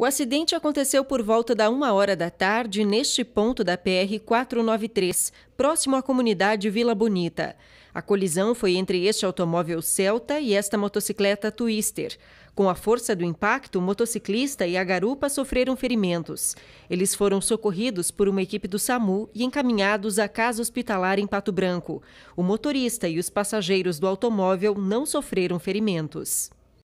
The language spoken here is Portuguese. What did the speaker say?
O acidente aconteceu por volta da uma hora da tarde neste ponto da PR 493, próximo à comunidade Vila Bonita. A colisão foi entre este automóvel Celta e esta motocicleta Twister. Com a força do impacto, o motociclista e a garupa sofreram ferimentos. Eles foram socorridos por uma equipe do SAMU e encaminhados à casa hospitalar em Pato Branco. O motorista e os passageiros do automóvel não sofreram ferimentos.